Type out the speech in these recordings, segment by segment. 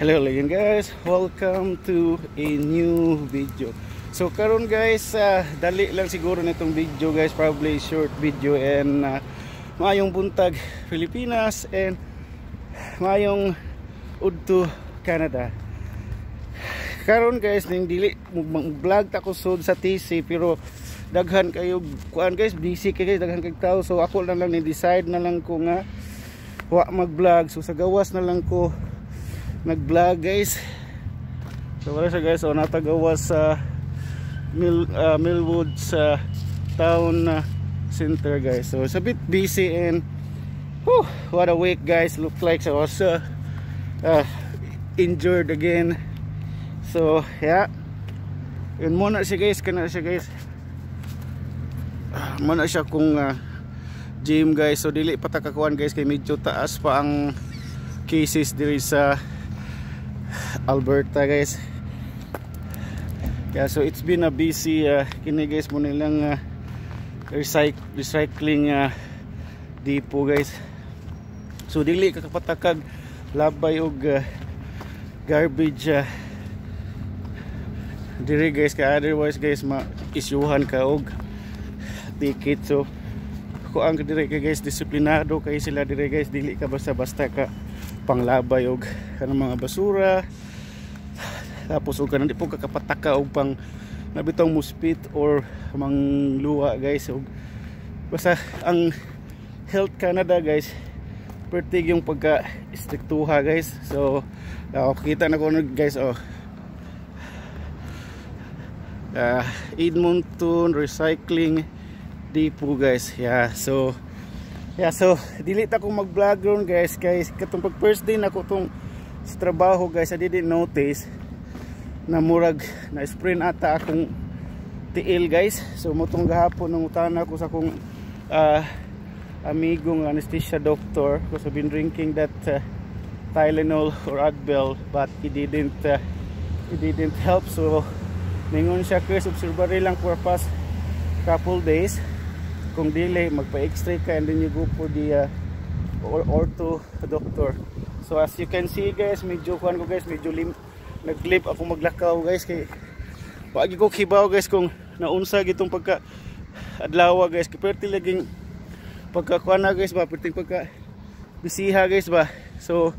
Hello again guys, welcome to a new video. So karon guys, uh, dali lang siguro nitong video guys. Probably short video and uh, Mayong buntag Pilipinas and Mayong Udto Canada. Karon guys, ning dili vlog ta ko sa TC pero daghan kayo kuan guys, busy kay daghan kay tao. So ako lang ni decide na lang ko nga wa mag-vlog. So sa gawas na lang ko nag-vlog guys. So wala siya guys. So natagawas sa Mill, uh, Millwood sa town uh, center guys. So it's a bit busy and whew, what a week guys. Look like so I was uh, uh, injured again. So yeah. Yun muna siya guys. Kana siya guys. Uh, muna siya kung uh, gym guys. So dili patakakuan guys. Kay medyo taas pa ang cases diri sa Alberta guys. Yeah, so it's been a busy uh, kini guys mo nilang uh, recyc recycling uh, depot guys. So dili kakapatakag labay og uh, garbage uh, diri guys. Kay otherwise guys ma-isyuhan ka og ticket. So ko ang diri kay guys disiplinado kay sila diri guys. Dili ka basta basta ka panglabay og kanang mga basura. Tapos og kanang di po kakapataka og pang nabitong muspit or mangluwa guys. Og basta ang Health Canada guys pertig yung pagka istriktuha guys. So uh, kita na ko guys oh. Uh, Edmonton Recycling Depot guys. Yeah so yeah so dili ta ko mag vlog ron guys guys. Katong pag first day nako tong sa trabaho guys I didn't notice na murag na sprain ata akong tiil guys. So motong gahapon nang utana ko sa akong uh, amigong anesthesia doctor. Because I've been drinking that uh, Tylenol or Advil but it didn't uh, it didn't help. So ningon siya Chris observatory lang for past couple days kung dili magpa-x-ray ka and then you go for the uh, or ortho doctor. So as you can see guys medyo kuhan ko guys medyo lim naglip ako maglakaw guys kay pagi ko kibaw guys kung naunsa gitong pagka adlaw guys kay perti laging pagka kuana guys ba perting pagka bisiha guys ba. So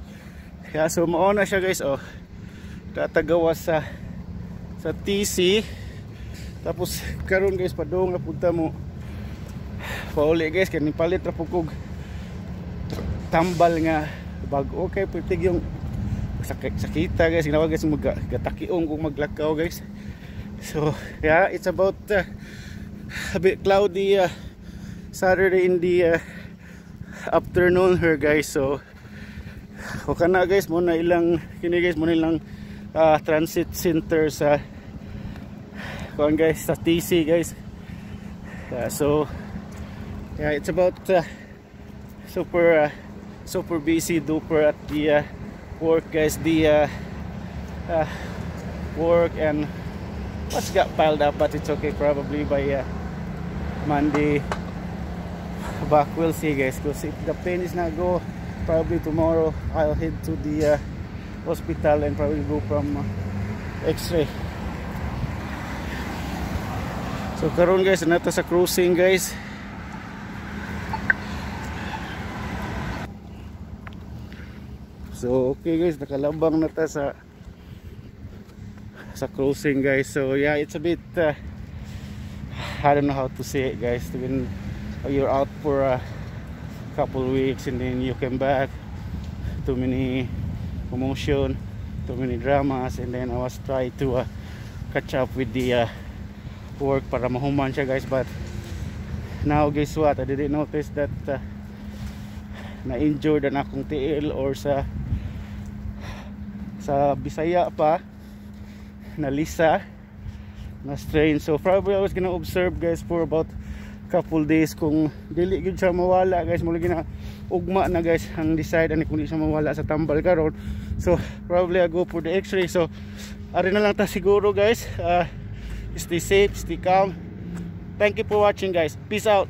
yeah, so mao na siya guys oh. Tatagawas sa sa TC tapos karon guys padong na punta mo pauli guys kay nipalit ra pugog tambal nga bag okay pertig yung sakit sakita guys. Ginawa guys magatakiong kung maglakaw guys. So yeah it's about uh, a bit cloudy uh, Saturday in the uh, afternoon here guys. So okay na guys. Muna ilang kini guys muna ilang uh, transit center sa kuan guys sa TC guys. Uh, so yeah it's about uh, super uh, super busy duper at the uh, work guys. The uh, uh, work and what's got piled up but it's okay. Probably by uh, Monday. Back we'll see guys. Because if the pain is not go. Probably tomorrow I'll head to the hospital and probably go from x-ray. So karon guys nata sa cruising guys So okay guys, nakalambang na ta sa sa cruising guys. So yeah, it's a bit uh, I don't know how to say it guys. When you're out for a couple weeks and then you come back, too many promotion, too many dramas and then I was trying to uh, catch up with the uh, work para mahuman siya guys but now guess what I didn't notice that uh, na-injured na akong TL or sa sa Bisaya pa na Lisa na strain. So probably I was gonna observe guys for about couple days kung dili gud siya mawala guys. Mula gina ugma na guys ang decide ani kung di siya mawala sa tambal karon. So probably I go for the x-ray. So ari na lang ta siguro guys. Uh, stay safe stay calm. Thank you for watching guys. Peace out